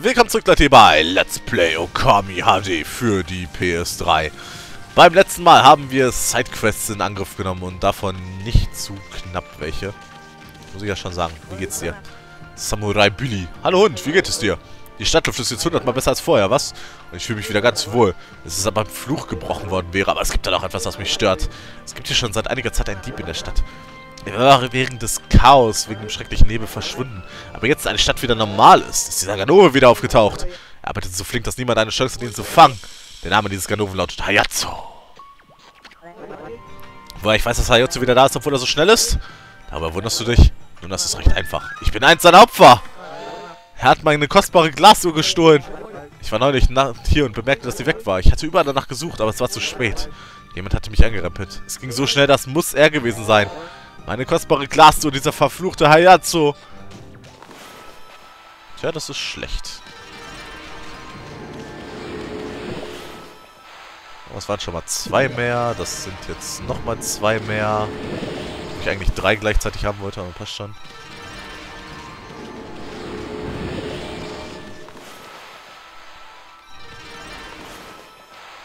Willkommen zurück Leute bei Let's Play Okami HD für die PS3. Beim letzten Mal haben wir Sidequests in Angriff genommen und davon nicht zu knapp welche. Muss ich ja schon sagen. Wie geht's dir? Samurai Billy. Hallo Hund, wie geht es dir? Die Stadtluft ist jetzt hundertmal besser als vorher, was? Und ich fühle mich wieder ganz wohl. Es ist aber ein Fluch gebrochen worden wäre, aber es gibt da noch etwas, was mich stört. Es gibt hier schon seit einiger Zeit einen Dieb in der Stadt. Er war während des Chaos, wegen dem schrecklichen Nebel verschwunden. Aber jetzt, eine Stadt wieder normal ist, ist dieser Ganove wieder aufgetaucht. Er arbeitet so flink, dass niemand eine Chance hat, ihn zu fangen. Der Name dieses Ganoven lautet Hayatsu. Woher ich weiß, dass Hayatsu wieder da ist, obwohl er so schnell ist? Darüber wunderst du dich? Nun, das ist recht einfach. Ich bin eins seiner Opfer. Er hat meine kostbare Glasuhr gestohlen. Ich war neulich hier und bemerkte, dass sie weg war. Ich hatte überall danach gesucht, aber es war zu spät. Jemand hatte mich angerempelt. Es ging so schnell, das muss er gewesen sein. Meine kostbare Glasuhr, dieser verfluchte Hayatsu. Tja, das ist schlecht. Aber es waren schon mal zwei mehr. Das sind jetzt nochmal zwei mehr. Ich eigentlich drei gleichzeitig haben wollte, aber passt schon.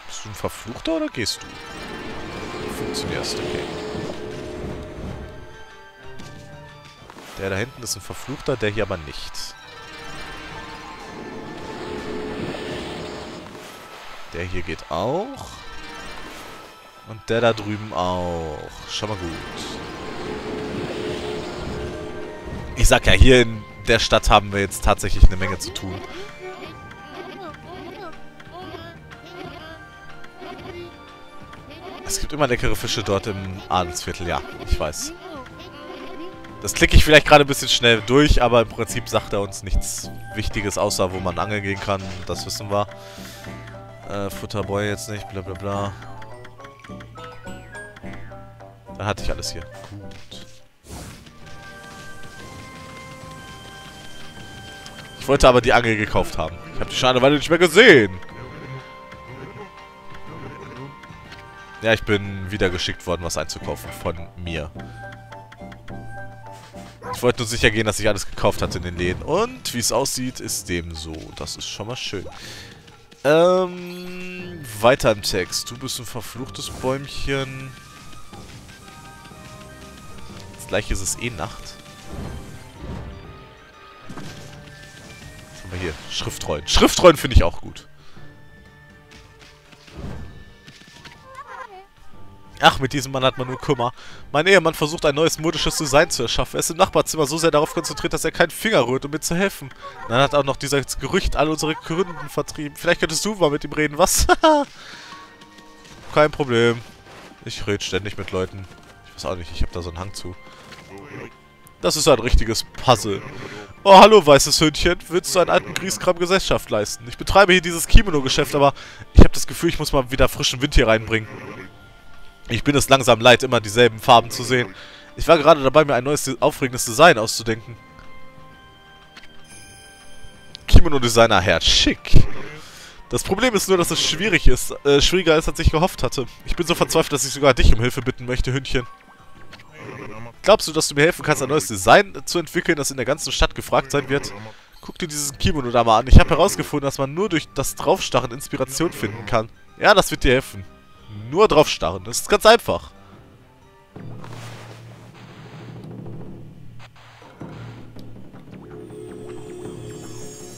Bist du ein Verfluchter oder gehst du? Du funktionierst, okay. Der da hinten ist ein Verfluchter, der hier aber nicht. Der hier geht auch. Und der da drüben auch. Schon mal gut. Ich sag ja, hier in der Stadt haben wir jetzt tatsächlich eine Menge zu tun. Es gibt immer leckere Fische dort im Adelsviertel, ja, ich weiß. Das klicke ich vielleicht gerade ein bisschen schnell durch, aber im Prinzip sagt er uns nichts Wichtiges, außer wo man angeln gehen kann. Das wissen wir. Äh, Futterboy jetzt nicht, bla bla bla. Dann hatte ich alles hier. Gut. Ich wollte aber die Angel gekauft haben. Ich habe die Schade nicht mehr gesehen. Ja, ich bin wieder geschickt worden, was einzukaufen von mir. Ich wollte nur sicher gehen, dass ich alles gekauft hatte in den Läden. Und wie es aussieht, ist dem so. Das ist schon mal schön. Ähm, weiter im Text. Du bist ein verfluchtes Bäumchen. Jetzt gleich ist es eh Nacht. Was haben wir hier? Schriftrollen. Schriftrollen finde ich auch gut. Ach, mit diesem Mann hat man nur Kummer. Mein Ehemann versucht ein neues modisches Design zu erschaffen. Er ist im Nachbarzimmer so sehr darauf konzentriert, dass er keinen Finger rührt, um mir zu helfen. Dann hat auch noch dieses Gerücht alle unsere Gründen vertrieben. Vielleicht könntest du mal mit ihm reden, was? Kein Problem. Ich rede ständig mit Leuten. Ich weiß auch nicht, ich habe da so einen Hang zu. Das ist ein richtiges Puzzle. Oh, hallo, weißes Hündchen. Willst du einen alten Grieskram Gesellschaft leisten? Ich betreibe hier dieses Kimono-Geschäft, aber ich habe das Gefühl, ich muss mal wieder frischen Wind hier reinbringen. Ich bin es langsam leid, immer dieselben Farben zu sehen. Ich war gerade dabei, mir ein neues, aufregendes Design auszudenken. Kimono-Designer Herr Schick. Das Problem ist nur, dass es schwierig ist. Äh, schwieriger ist, als ich gehofft hatte. Ich bin so verzweifelt, dass ich sogar dich um Hilfe bitten möchte, Hündchen. Glaubst du, dass du mir helfen kannst, ein neues Design zu entwickeln, das in der ganzen Stadt gefragt sein wird? Guck dir dieses Kimono da mal an. Ich habe herausgefunden, dass man nur durch das Draufstarren Inspiration finden kann. Ja, das wird dir helfen. Nur drauf starren. Das ist ganz einfach.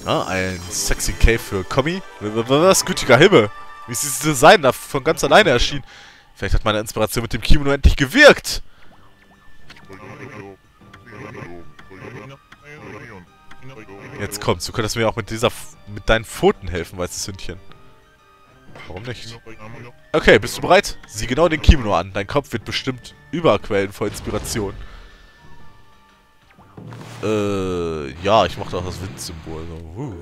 Ah, ein sexy Cave für Kommi. Was gütiger Himmel. Wie ist dieses Design da von ganz alleine erschienen? Vielleicht hat meine Inspiration mit dem Kimono endlich gewirkt. Jetzt kommst du. könntest mir auch mit dieser, mit deinen Pfoten helfen, weißes Hündchen. Warum nicht? Okay, bist du bereit? Sieh genau den Kimono an. Dein Kopf wird bestimmt überquellen vor Inspiration. Äh, ja, ich mach doch das Windsymbol. So. Uh.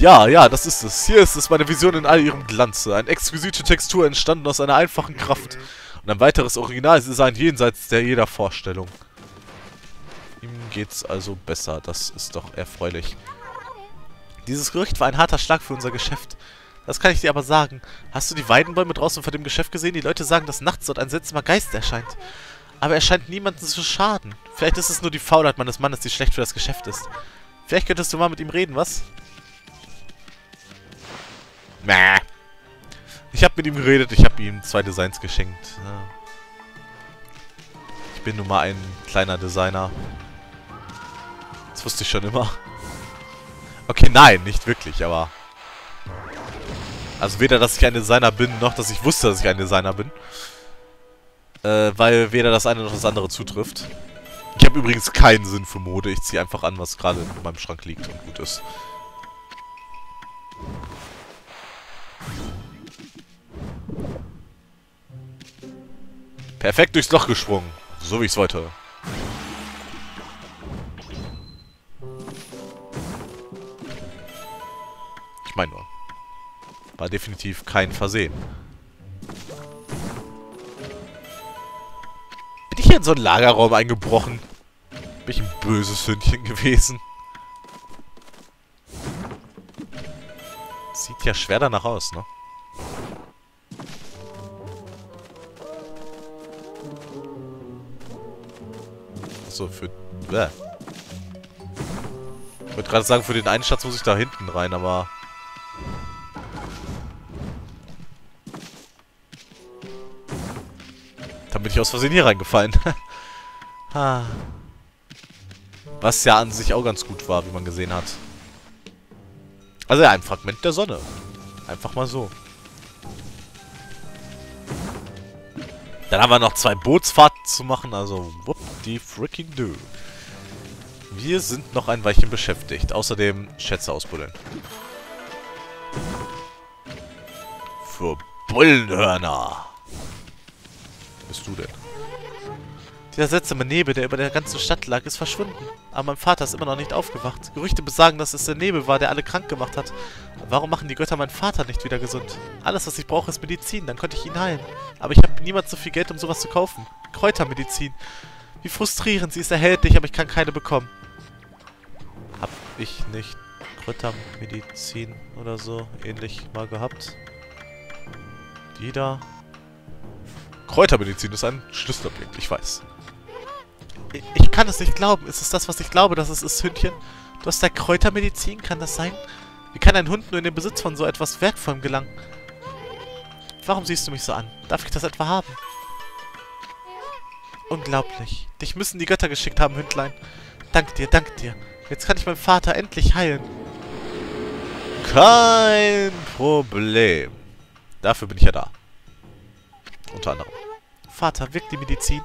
Ja, ja, das ist es. Hier ist es, meine Vision in all ihrem Glanze. Eine exquisite Textur entstanden aus einer einfachen Kraft. Und ein weiteres Originaldesign jenseits der jeder Vorstellung. Ihm geht's also besser. Das ist doch erfreulich. Dieses Gerücht war ein harter Schlag für unser Geschäft. Das kann ich dir aber sagen. Hast du die Weidenbäume draußen vor dem Geschäft gesehen? Die Leute sagen, dass nachts dort ein seltsamer Geist erscheint. Aber er scheint niemanden zu schaden. Vielleicht ist es nur die Faulheit meines Mannes, die schlecht für das Geschäft ist. Vielleicht könntest du mal mit ihm reden, was? Mäh. Ich habe mit ihm geredet, ich habe ihm zwei Designs geschenkt. Ich bin nun mal ein kleiner Designer. Das wusste ich schon immer. Okay, nein, nicht wirklich, aber... Also weder, dass ich ein Designer bin, noch, dass ich wusste, dass ich ein Designer bin. Äh, weil weder das eine noch das andere zutrifft. Ich habe übrigens keinen Sinn für Mode. Ich ziehe einfach an, was gerade in meinem Schrank liegt und gut ist. Perfekt durchs Loch gesprungen. So wie ich es wollte. Ich meine nur. War definitiv kein Versehen. Bin ich hier in so einen Lagerraum eingebrochen? Bin ich ein böses Hündchen gewesen? Sieht ja schwer danach aus, ne? Achso, für... Bäh. Ich wollte gerade sagen, für den einen Schatz muss ich da hinten rein, aber... Dann bin ich aus Versehen hier reingefallen. Was ja an sich auch ganz gut war, wie man gesehen hat. Also ja, ein Fragment der Sonne. Einfach mal so. Dann haben wir noch zwei Bootsfahrten zu machen, also whoop die freaking do. Wir sind noch ein Weilchen beschäftigt. Außerdem Schätze ausbuddeln. Für Bullenhörner bist du denn? Dieser seltsame Nebel, der über der ganzen Stadt lag, ist verschwunden. Aber mein Vater ist immer noch nicht aufgewacht. Gerüchte besagen, dass es der Nebel war, der alle krank gemacht hat. Warum machen die Götter meinen Vater nicht wieder gesund? Alles, was ich brauche, ist Medizin. Dann könnte ich ihn heilen. Aber ich habe niemals so viel Geld, um sowas zu kaufen. Kräutermedizin. Wie frustrierend. Sie ist erhältlich, aber ich kann keine bekommen. Hab ich nicht Kräutermedizin oder so ähnlich mal gehabt? Die da? Kräutermedizin ist ein Schlüsselobjekt, ich weiß. Ich, ich kann es nicht glauben. Ist es das, was ich glaube, dass es ist, Hündchen? Du hast da Kräutermedizin? Kann das sein? Wie kann ein Hund nur in den Besitz von so etwas Wertvollem gelangen? Warum siehst du mich so an? Darf ich das etwa haben? Unglaublich. Dich müssen die Götter geschickt haben, Hündlein. Dank dir, dank dir. Jetzt kann ich meinen Vater endlich heilen. Kein Problem. Dafür bin ich ja da. Unter anderem. Vater, wirkt die Medizin.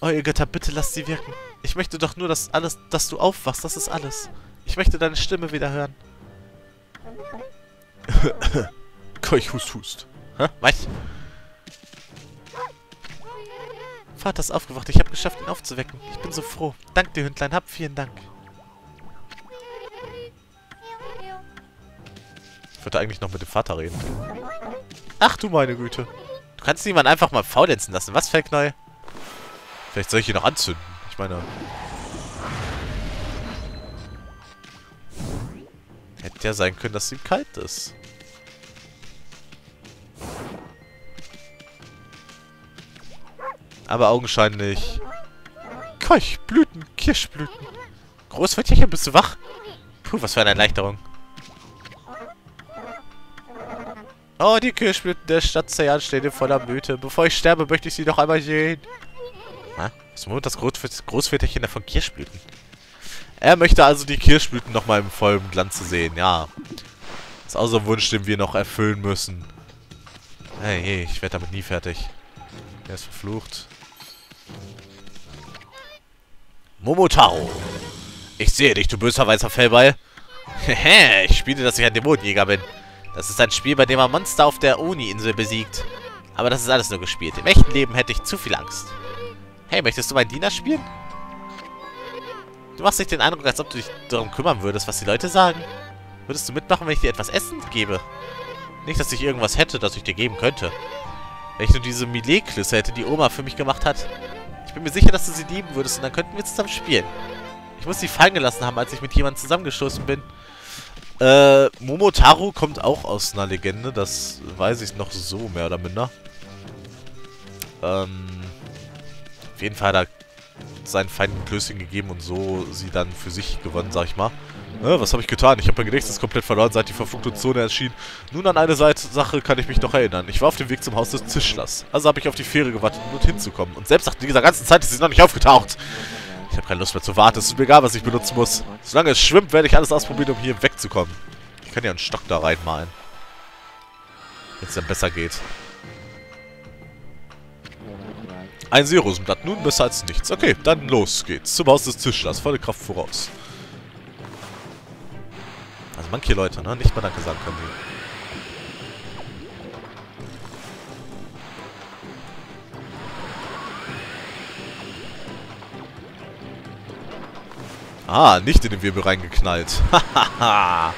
Oh, ihr Götter, bitte lasst sie wirken. Ich möchte doch nur, dass alles, dass du aufwachst. Das ist alles. Ich möchte deine Stimme wieder hören. Keuch, hust, hust. Hä? Was? Vater ist aufgewacht. Ich habe geschafft, ihn aufzuwecken. Ich bin so froh. Dank dir, Hündlein. Hab vielen Dank. Ich würde eigentlich noch mit dem Vater reden. Ach du meine Güte. Du kannst niemanden einfach mal faulenzen lassen. Was, Fellknäuel? Vielleicht soll ich ihn noch anzünden. Ich meine... Hätte ja sein können, dass ihm kalt ist. Aber augenscheinlich... Keuchblüten, Kirschblüten. Großväterchen, bist du wach? Puh, was für eine Erleichterung. Oh, die Kirschblüten der Stadt Zayan stehen in voller Blüte. Bevor ich sterbe, möchte ich sie noch einmal sehen. Na, was muss das Großväterchen da von Kirschblüten? Er möchte also die Kirschblüten nochmal im vollen Glanze sehen, ja. Das ist auch so ein Wunsch, den wir noch erfüllen müssen. Hey, hey, ich werde damit nie fertig. Er ist verflucht. Momotaro. Ich sehe dich, du böser weißer Fellball. Hehe, ich spiele, dass ich ein Dämonenjäger bin. Das ist ein Spiel, bei dem man Monster auf der Uni-Insel besiegt. Aber das ist alles nur gespielt. Im echten Leben hätte ich zu viel Angst. Hey, möchtest du meinen Diener spielen? Du machst nicht den Eindruck, als ob du dich darum kümmern würdest, was die Leute sagen. Würdest du mitmachen, wenn ich dir etwas Essen gebe? Nicht, dass ich irgendwas hätte, das ich dir geben könnte. Wenn ich nur diese Millet-Klüsse hätte, die Oma für mich gemacht hat. Ich bin mir sicher, dass du sie lieben würdest und dann könnten wir zusammen spielen. Ich muss sie fallen gelassen haben, als ich mit jemandem zusammengestoßen bin. Äh, Momotaro kommt auch aus einer Legende. Das weiß ich noch so, mehr oder minder. Ähm... Auf jeden Fall hat er seinen Feinden Klößchen gegeben und so sie dann für sich gewonnen, sag ich mal. Äh, was habe ich getan? Ich habe mein Gedächtnis komplett verloren, seit die verfluchte Zone erschien. Nun an eine Sache kann ich mich noch erinnern. Ich war auf dem Weg zum Haus des Zischlers. Also habe ich auf die Fähre gewartet, um dorthin zu kommen. Und selbst nach dieser ganzen Zeit ist sie noch nicht aufgetaucht. Ich habe keine Lust mehr zu warten. Es ist mir egal, was ich benutzen muss. Solange es schwimmt, werde ich alles ausprobieren, um hier wegzukommen. Ich kann ja einen Stock da reinmalen. Wenn es dann besser geht. Ein Seerosenblatt, nun besser als nichts. Okay, dann los geht's. Zum Haus des Tischlers. Volle Kraft voraus. Also manche Leute, ne? Nicht mal Danke sagen können die. Ah, nicht in den Wirbel reingeknallt. Hahaha.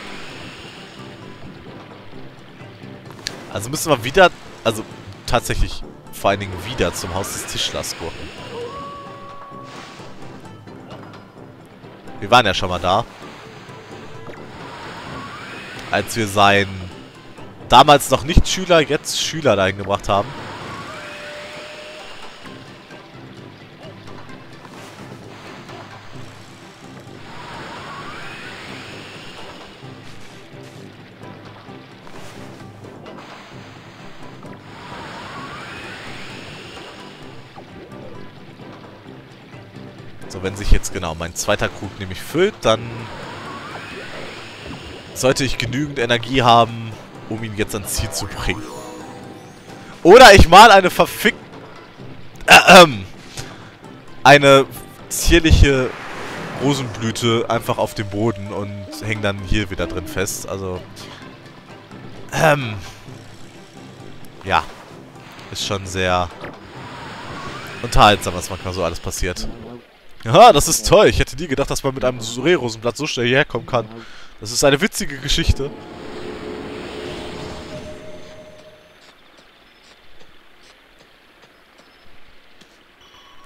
also müssen wir wieder... Also tatsächlich vor allen Dingen wieder zum Haus des Tischlers gurken. Wir waren ja schon mal da. Als wir seinen damals noch nicht Schüler, jetzt Schüler dahin gebracht haben. So, wenn sich jetzt genau mein zweiter Krug nämlich füllt, dann sollte ich genügend Energie haben, um ihn jetzt ans Ziel zu bringen. Oder ich mal eine verfick... Äh, ähm, eine zierliche Rosenblüte einfach auf dem Boden und hänge dann hier wieder drin fest. Also, ähm, ja, ist schon sehr unterhaltsam, was manchmal so alles passiert. Ja, das ist toll. Ich hätte nie gedacht, dass man mit einem Rehrosenblatt so schnell hierher kommen kann. Das ist eine witzige Geschichte.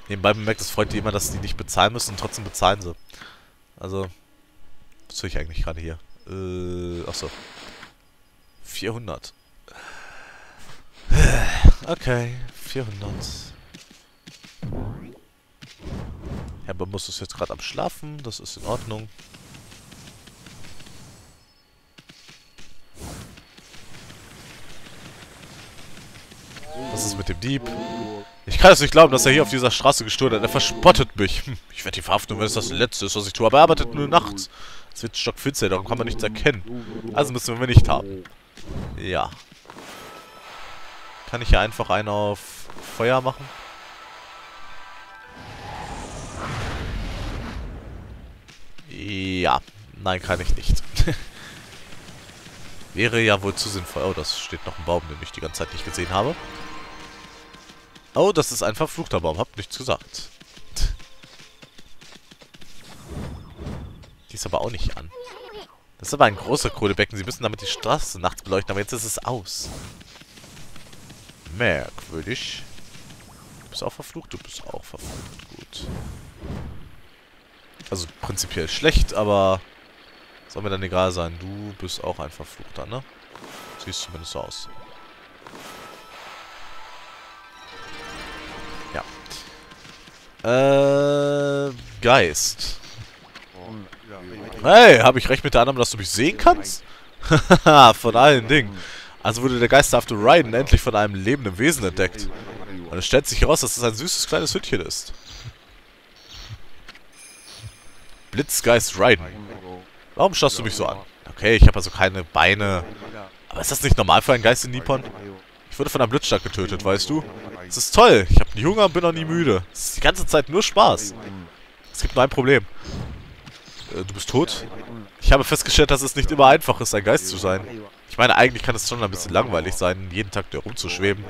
Nebenbei bemerkt, es freut die immer, dass die nicht bezahlen müssen und trotzdem bezahlen sie. Also, was tue ich eigentlich gerade hier? Äh, achso. 400. Okay, 400. Herr Bambus ist jetzt gerade am Schlafen. Das ist in Ordnung. Was ist mit dem Dieb? Ich kann es nicht glauben, dass er hier auf dieser Straße gestohlen hat. Er verspottet mich. Hm, ich werde ihn verhaften, wenn es das Letzte ist, was ich tue. Aber er arbeitet nur nachts. Es wird stockfinster, darum kann man nichts erkennen. Also müssen wir nicht haben. Ja. Kann ich hier einfach einen auf Feuer machen? Ja, nein, kann ich nicht. Wäre ja wohl zu sinnvoll. Oh, das steht noch ein Baum, den ich die ganze Zeit nicht gesehen habe. Oh, das ist ein verfluchter Baum. Hab nichts gesagt. Die ist aber auch nicht an. Das ist aber ein großer Kohlebecken. Sie müssen damit die Straße nachts beleuchten, aber jetzt ist es aus. Merkwürdig. Du bist auch verflucht? Du bist auch verflucht. Gut. Also prinzipiell schlecht, aber soll mir dann egal sein. Du bist auch ein Verfluchter, ne? Siehst zumindest so aus. Ja. Äh, Geist. Hey, habe ich recht mit der Annahme, dass du mich sehen kannst? Haha, von allen Dingen. Also wurde der geisterhafte Ryden endlich von einem lebenden Wesen entdeckt. Und es stellt sich heraus, dass es ein süßes kleines Hündchen ist. Blitzgeist Raiden. Warum schaust du mich so an? Okay, ich habe also keine Beine. Aber ist das nicht normal für einen Geist in Nippon? Ich wurde von einem Blitzschlag getötet, weißt du? Das ist toll. Ich habe nie Hunger und bin noch nie müde. Es ist die ganze Zeit nur Spaß. Es gibt nur ein Problem. Äh, du bist tot? Ich habe festgestellt, dass es nicht immer einfach ist, ein Geist zu sein. Ich meine, eigentlich kann es schon ein bisschen langweilig sein, jeden Tag da rumzuschweben.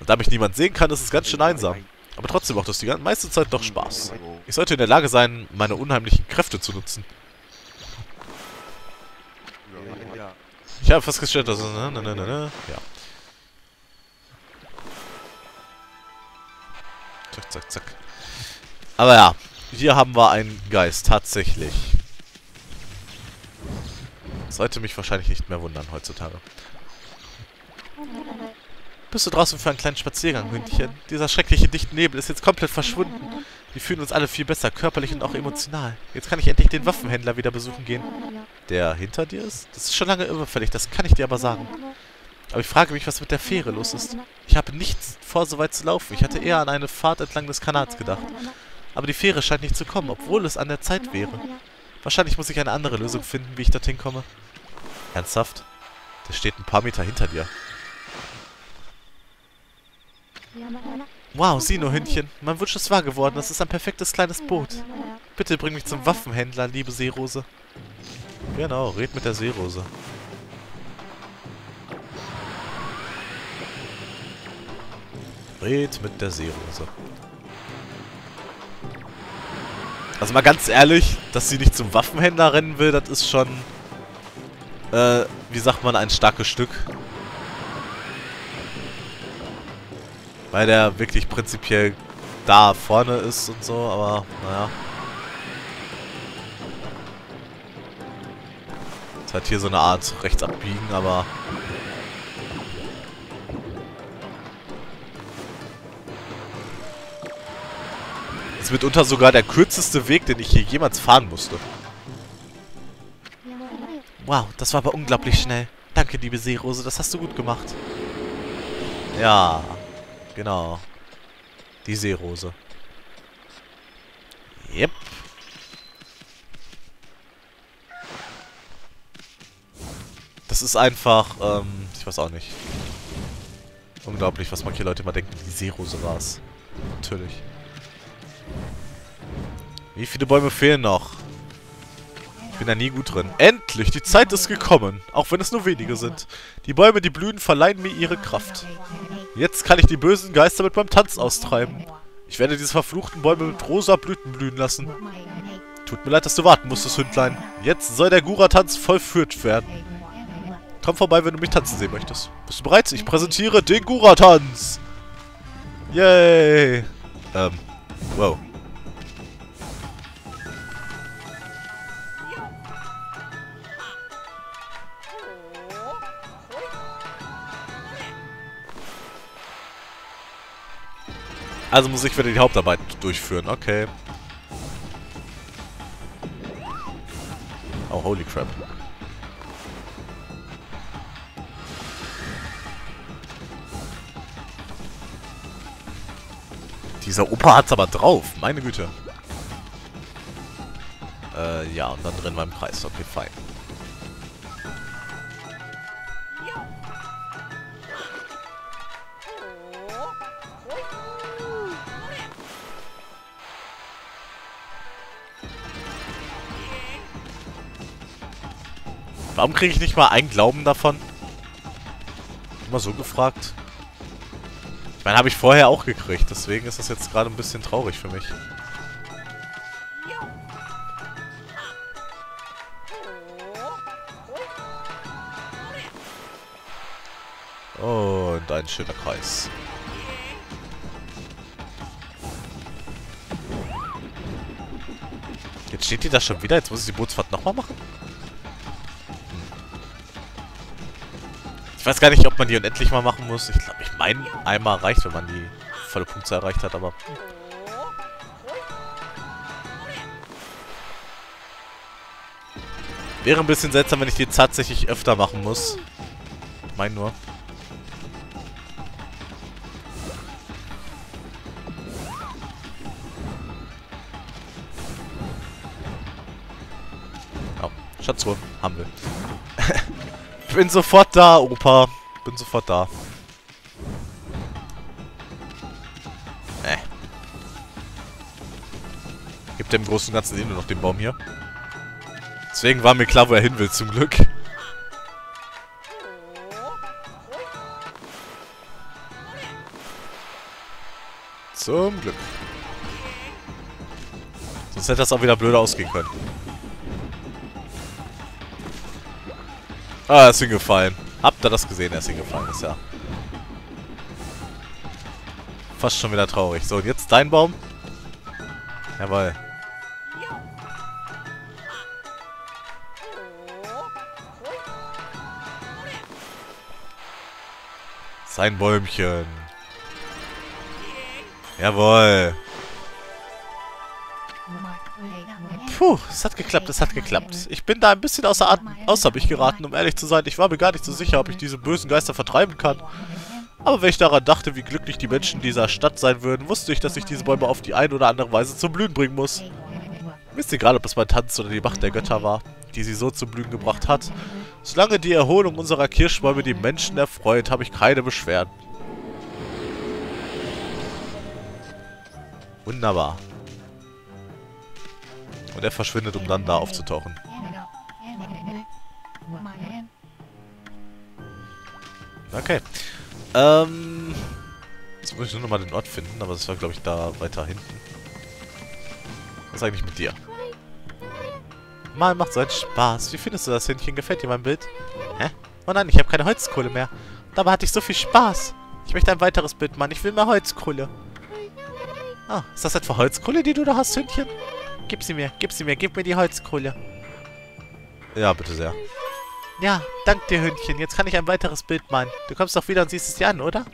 Und da mich niemand sehen kann, ist es ganz schön einsam. Aber trotzdem macht es die meiste Zeit doch Spaß. Ich sollte in der Lage sein, meine unheimlichen Kräfte zu nutzen. Ich habe festgestellt, dass... Ne, ne, ne, ne, ja. Zack, zack, zack. Aber ja, hier haben wir einen Geist, tatsächlich. Sollte mich wahrscheinlich nicht mehr wundern heutzutage. Bist du draußen für einen kleinen Spaziergang, Hündchen? Dieser schreckliche dichte Nebel ist jetzt komplett verschwunden. Wir fühlen uns alle viel besser, körperlich und auch emotional. Jetzt kann ich endlich den Waffenhändler wieder besuchen gehen. Der hinter dir ist? Das ist schon lange überfällig, das kann ich dir aber sagen. Aber ich frage mich, was mit der Fähre los ist. Ich habe nichts vor, so weit zu laufen. Ich hatte eher an eine Fahrt entlang des Kanals gedacht. Aber die Fähre scheint nicht zu kommen, obwohl es an der Zeit wäre. Wahrscheinlich muss ich eine andere Lösung finden, wie ich dorthin komme. Ernsthaft? Der steht ein paar Meter hinter dir. Wow, sieh nur, Hündchen. Mein Wunsch ist wahr geworden. Das ist ein perfektes kleines Boot. Bitte bring mich zum Waffenhändler, liebe Seerose. Genau, red mit der Seerose. Red mit der Seerose. Also mal ganz ehrlich, dass sie nicht zum Waffenhändler rennen will, das ist schon, äh, wie sagt man, ein starkes Stück. Weil der wirklich prinzipiell da vorne ist und so, aber naja. Es hat hier so eine Art rechts abbiegen, aber... Das ist mitunter sogar der kürzeste Weg, den ich hier jemals fahren musste. Wow, das war aber unglaublich schnell. Danke, liebe Seerose, das hast du gut gemacht. Ja, Genau. Die Seerose. Yep. Das ist einfach, ähm, ich weiß auch nicht. Unglaublich, was manche Leute immer denken, die Seerose war es. Natürlich. Wie viele Bäume fehlen noch? Ich bin da nie gut drin. Endlich! Die Zeit ist gekommen. Auch wenn es nur wenige sind. Die Bäume, die blühen, verleihen mir ihre Kraft. Jetzt kann ich die bösen Geister mit meinem Tanz austreiben. Ich werde diese verfluchten Bäume mit rosa Blüten blühen lassen. Tut mir leid, dass du warten musstest, Hündlein. Jetzt soll der Gura-Tanz vollführt werden. Komm vorbei, wenn du mich tanzen sehen möchtest. Bist du bereit? Ich präsentiere den Gura-Tanz. Yay. Ähm, wow. Also muss ich wieder die Hauptarbeit durchführen. Okay. Oh, holy crap. Dieser Opa hat's aber drauf. Meine Güte. Äh, ja, und dann drin beim Kreis. Okay, fein. Warum kriege ich nicht mal einen Glauben davon? Immer so gefragt. Ich meine, habe ich vorher auch gekriegt. Deswegen ist das jetzt gerade ein bisschen traurig für mich. Und ein schöner Kreis. Jetzt steht die da schon wieder. Jetzt muss ich die Bootsfahrt nochmal machen? Ich weiß gar nicht, ob man die unendlich mal machen muss. Ich glaube, ich meine, einmal reicht, wenn man die volle Punktzahl erreicht hat, aber... Wäre ein bisschen seltsam, wenn ich die tatsächlich öfter machen muss. Ich meine nur. Oh, Schatzruhe. Haben wir. Bin sofort da, Opa. Bin sofort da. Äh. Gibt dem Großen und Ganzen eh nur noch den Baum hier. Deswegen war mir klar, wo er hin will, zum Glück. Zum Glück. Sonst hätte das auch wieder blöder ausgehen können. Ah, er ist hingefallen. Habt ihr das gesehen? Er ist hingefallen. Ist ja fast schon wieder traurig. So, und jetzt dein Baum. Jawoll. Sein Bäumchen. Jawohl. Puh, es hat geklappt, es hat geklappt. Ich bin da ein bisschen außer, Atem, außer mich geraten, um ehrlich zu sein. Ich war mir gar nicht so sicher, ob ich diese bösen Geister vertreiben kann. Aber wenn ich daran dachte, wie glücklich die Menschen dieser Stadt sein würden, wusste ich, dass ich diese Bäume auf die eine oder andere Weise zum Blühen bringen muss. Wisst ihr gerade, ob es mein Tanz oder die Macht der Götter war, die sie so zum Blühen gebracht hat? Solange die Erholung unserer Kirschbäume die Menschen erfreut, habe ich keine Beschwerden. Wunderbar. Und er verschwindet, um dann da aufzutauchen. Okay. Ähm... Jetzt muss ich nur noch mal den Ort finden, aber das war, glaube ich, da weiter hinten. Was ist eigentlich mit dir? Mal macht so einen Spaß. Wie findest du das Händchen? Gefällt dir mein Bild? Hä? Oh nein, ich habe keine Holzkohle mehr. Dabei hatte ich so viel Spaß. Ich möchte ein weiteres Bild machen. Ich will mehr Holzkohle. Ah, ist das etwa Holzkohle, die du da hast, Hündchen? Gib sie mir, gib sie mir, gib mir die Holzkohle. Ja, bitte sehr. Ja, dank dir, Hündchen. Jetzt kann ich ein weiteres Bild malen. Du kommst doch wieder und siehst es dir an, oder?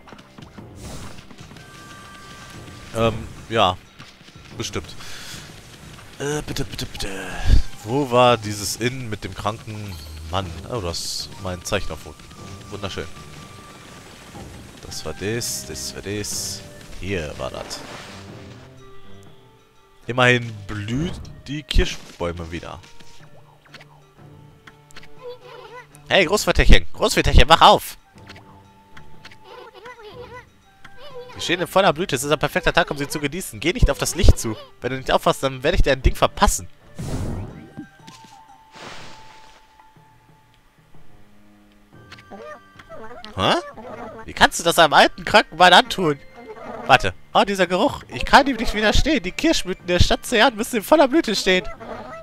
Ähm, ja. Bestimmt. Äh, bitte, bitte, bitte. Wo war dieses Inn mit dem kranken Mann? Oh, du hast mein Zeichen erfunden. Wunderschön. Das war das, das war das. Hier war das. Immerhin blüht die Kirschbäume wieder. Hey, Großväterchen, Großväterchen, wach auf! Sie stehen in voller Blüte. Es ist ein perfekter Tag, um sie zu genießen. Geh nicht auf das Licht zu. Wenn du nicht aufpasst, dann werde ich dir ein Ding verpassen. Hä? Wie kannst du das einem alten, kranken Mann antun? Warte. Oh, dieser Geruch. Ich kann ihm nicht widerstehen. Die Kirschblüten der Stadt Zean müssen in voller Blüte stehen.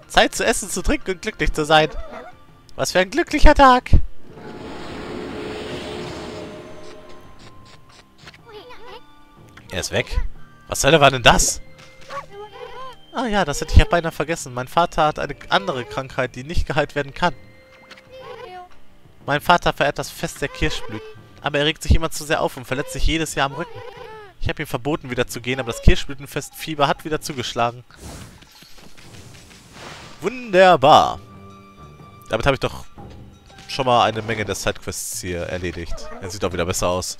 Zeit zu essen, zu trinken und glücklich zu sein. Was für ein glücklicher Tag. Er ist weg. Was soll war denn das? Ah ja, das hätte ich ja beinahe vergessen. Mein Vater hat eine andere Krankheit, die nicht geheilt werden kann. Mein Vater verehrt das Fest der Kirschblüten. Aber er regt sich immer zu sehr auf und verletzt sich jedes Jahr am Rücken. Ich habe ihm verboten, wieder zu gehen, aber das Kirschblütenfest Fieber hat wieder zugeschlagen. Wunderbar. Damit habe ich doch schon mal eine Menge der Sidequests hier erledigt. Er sieht auch wieder besser aus.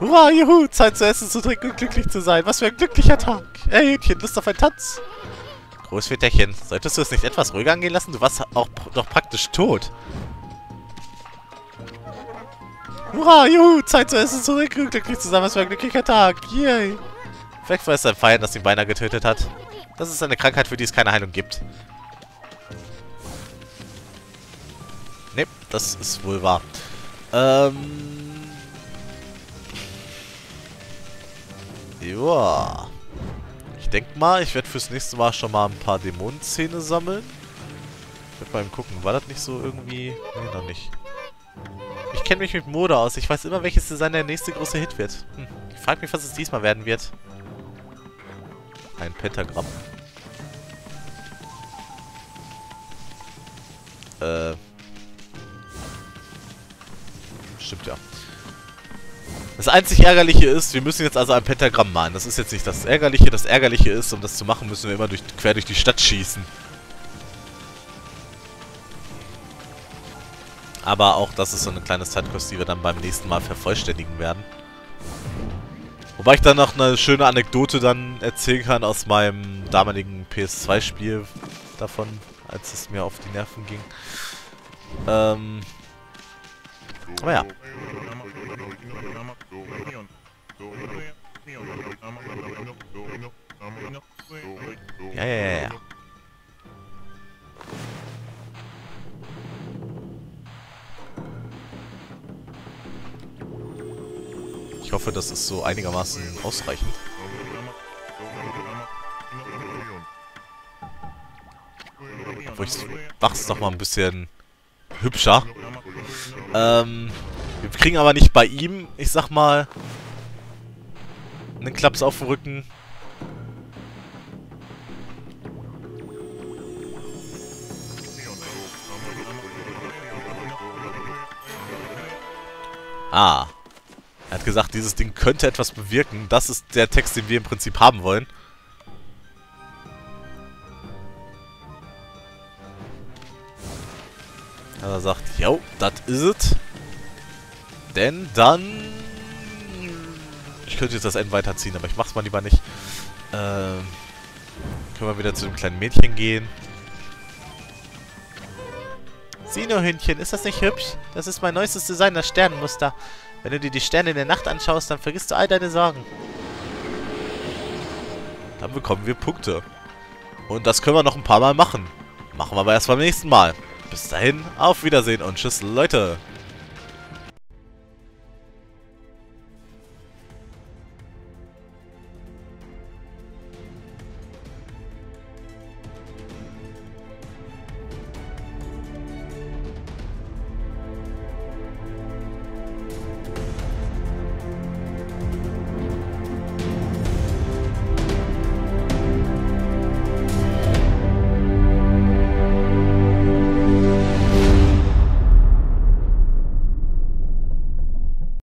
Hurra, juhu, Zeit zu essen, zu trinken und glücklich zu sein. Was für ein glücklicher Tag. Ey, Hähnchen, Lust auf einen Tanz? Großväterchen, solltest du es nicht etwas ruhiger angehen lassen? Du warst auch doch praktisch tot. Hurra, juhu, Zeit zu essen, zu trinken und glücklich zu sein. Was für ein glücklicher Tag. Yay. Vielleicht war es ein Feind, das ihn beinahe getötet hat. Das ist eine Krankheit, für die es keine Heilung gibt. Ne, das ist wohl wahr. Ähm... Joa. Ich denke mal, ich werde fürs nächste Mal schon mal ein paar Dämonenzähne sammeln. Ich werde mal eben gucken. War das nicht so irgendwie... Nee, noch nicht. Ich kenne mich mit Mode aus. Ich weiß immer, welches Design der nächste große Hit wird. Hm. Ich frage mich, was es diesmal werden wird. Ein Pentagramm. Äh. Stimmt ja. Das einzig Ärgerliche ist, wir müssen jetzt also ein Pentagramm malen. Das ist jetzt nicht das Ärgerliche. Das Ärgerliche ist, um das zu machen, müssen wir immer durch, quer durch die Stadt schießen. Aber auch das ist so eine kleine Sidequest, die wir dann beim nächsten Mal vervollständigen werden. Wobei ich dann noch eine schöne Anekdote dann erzählen kann aus meinem damaligen PS2-Spiel davon, als es mir auf die Nerven ging. Ähm... Aber ja. Ja, ja, ja, ja. Ich hoffe, das ist so einigermaßen ausreichend. Obwohl ich mach's noch mal ein bisschen hübscher. Ähm, wir kriegen aber nicht bei ihm, ich sag mal, einen Klaps auf den Rücken. Ah. Er hat gesagt, dieses Ding könnte etwas bewirken. Das ist der Text, den wir im Prinzip haben wollen. Er sagt, jo, das is es. Denn dann... Ich könnte jetzt das N weiterziehen, aber ich mach's mal lieber nicht. Ähm, können wir wieder zu dem kleinen Mädchen gehen. Sieh nur, Hündchen, ist das nicht hübsch? Das ist mein neuestes Design, das Sternenmuster. Wenn du dir die Sterne in der Nacht anschaust, dann vergisst du all deine Sorgen. Dann bekommen wir Punkte. Und das können wir noch ein paar Mal machen. Machen wir aber erst beim nächsten Mal. Bis dahin, auf Wiedersehen und tschüss, Leute.